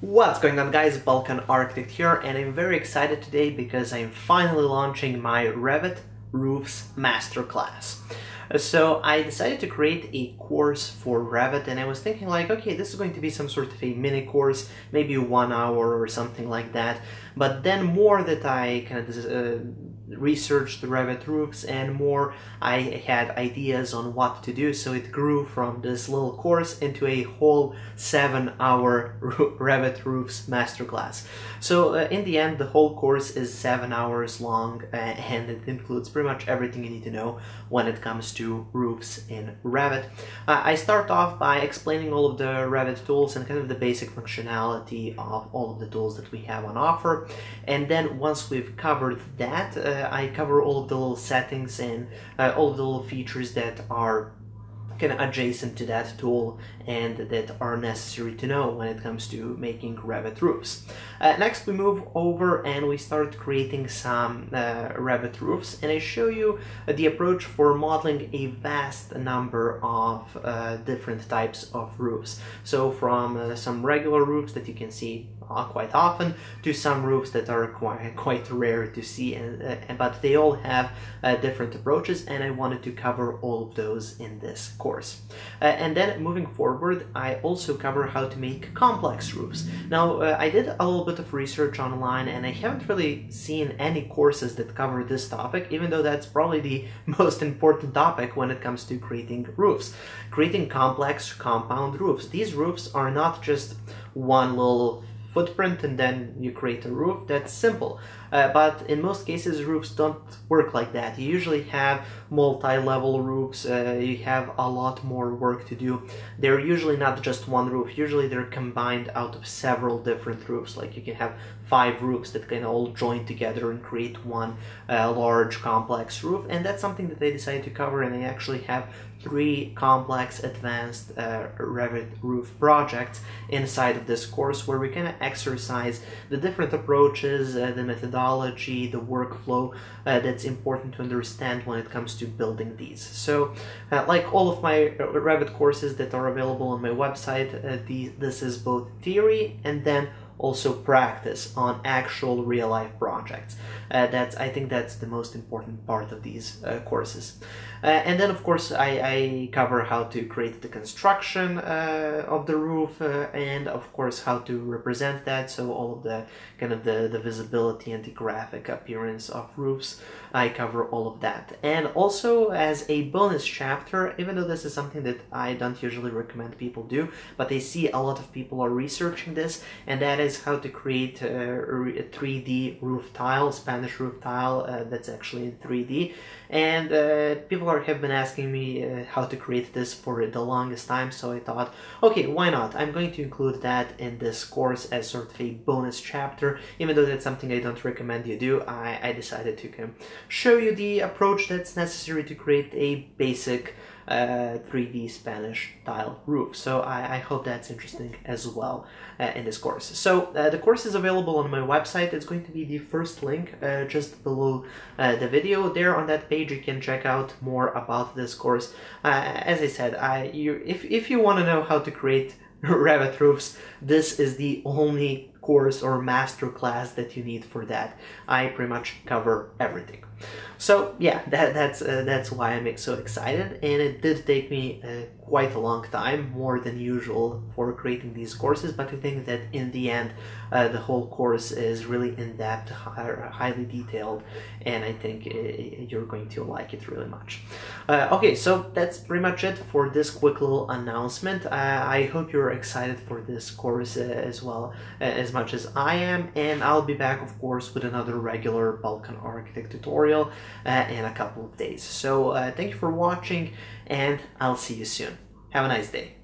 What's going on guys, Balkan Architect here and I'm very excited today because I'm finally launching my Revit Roofs Masterclass. So I decided to create a course for Revit and I was thinking like, okay, this is going to be some sort of a mini course, maybe one hour or something like that. But then more that I kind of uh, researched the Revit roofs and more I had ideas on what to do so it grew from this little course into a whole seven hour Revit roofs masterclass. So uh, in the end the whole course is seven hours long uh, and it includes pretty much everything you need to know when it comes to roofs in Revit. Uh, I start off by explaining all of the Revit tools and kind of the basic functionality of all of the tools that we have on offer and then once we've covered that uh, I cover all of the little settings and uh, all of the little features that are kind of adjacent to that tool and that are necessary to know when it comes to making Revit roofs. Uh, next we move over and we start creating some uh, Revit roofs and I show you uh, the approach for modeling a vast number of uh, different types of roofs. So from uh, some regular roofs that you can see quite often to some roofs that are quite, quite rare to see and, uh, but they all have uh, different approaches and I wanted to cover all of those in this course. Uh, and then moving forward I also cover how to make complex roofs. Now uh, I did a little bit of research online and I haven't really seen any courses that cover this topic even though that's probably the most important topic when it comes to creating roofs. Creating complex compound roofs. These roofs are not just one little footprint and then you create a roof. That's simple. Uh, but in most cases, roofs don't work like that. You usually have multi-level roofs. Uh, you have a lot more work to do. They're usually not just one roof. Usually they're combined out of several different roofs. Like you can have five roofs that can all join together and create one uh, large complex roof. And that's something that they decided to cover. And they actually have three complex advanced uh, Revit roof projects inside of this course where we kind of exercise the different approaches, uh, the methodology, the workflow uh, that's important to understand when it comes to building these. So uh, like all of my Revit courses that are available on my website, uh, this is both theory and then also practice on actual real life projects. Uh, that's I think that's the most important part of these uh, courses. Uh, and then of course I, I, cover how to create the construction uh, of the roof uh, and of course how to represent that. So all of the kind of the, the visibility and the graphic appearance of roofs. I cover all of that. And also as a bonus chapter, even though this is something that I don't usually recommend people do, but I see a lot of people are researching this, and that is how to create a 3D roof tile, Spanish roof tile uh, that's actually in 3D. And uh, people are, have been asking me uh, how to create this for the longest time, so I thought, okay, why not? I'm going to include that in this course as sort of a bonus chapter. Even though that's something I don't recommend you do, I, I decided to show you the approach that's necessary to create a basic uh, 3D Spanish tile roof. So I, I hope that's interesting as well uh, in this course. So uh, the course is available on my website. It's going to be the first link uh, just below uh, the video. There on that page you can check out more about this course. As I said, I, you, if, if you want to know how to create Revit roofs, this is the only course or master class that you need for that. I pretty much cover everything. So yeah, that, that's uh, that's why I'm so excited, and it did take me uh, quite a long time, more than usual for creating these courses. But I think that in the end, uh, the whole course is really in depth, highly detailed, and I think uh, you're going to like it really much. Uh, okay, so that's pretty much it for this quick little announcement. Uh, I hope you're excited for this course as well as much as I am, and I'll be back, of course, with another regular Balkan Architect tutorial uh, in a couple of days. So uh, thank you for watching and I'll see you soon. Have a nice day.